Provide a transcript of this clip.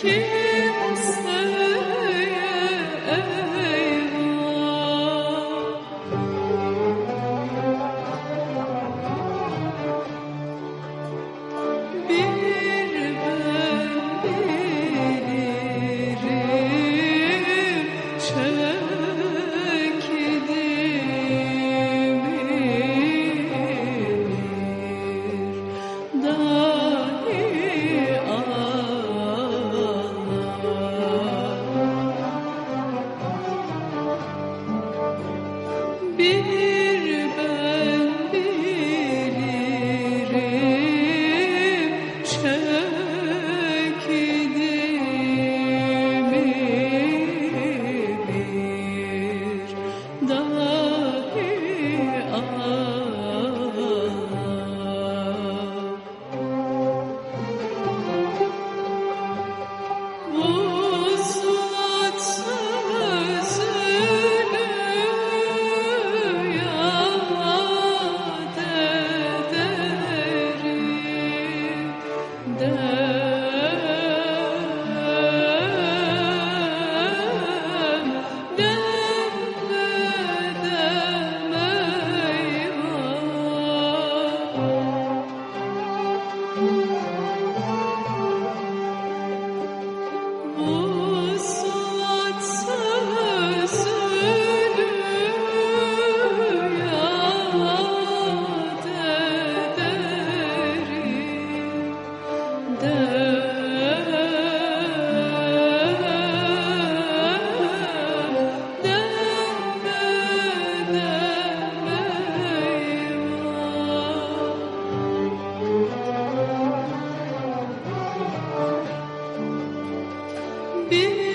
Kim? viver. bir